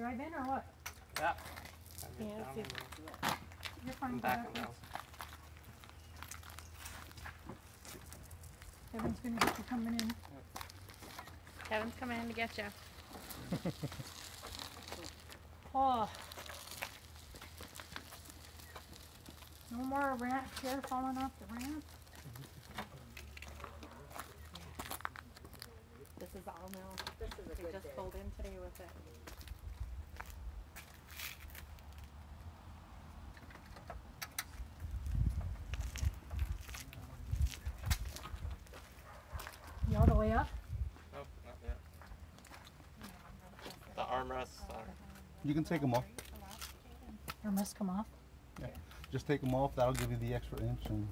drive in or what? Yeah. Yeah, Down see- You're fine. Back in the. Kevin's gonna get you coming in. Kevin's coming in to get you. Oh. No more ramp chair falling off the ramp. This is all now. This is a We good just day. pulled in today with it. All the way up? Nope, not yet. The armrests are. You can take them off. Or must come off? Yeah. Just take them off. That'll give you the extra inch and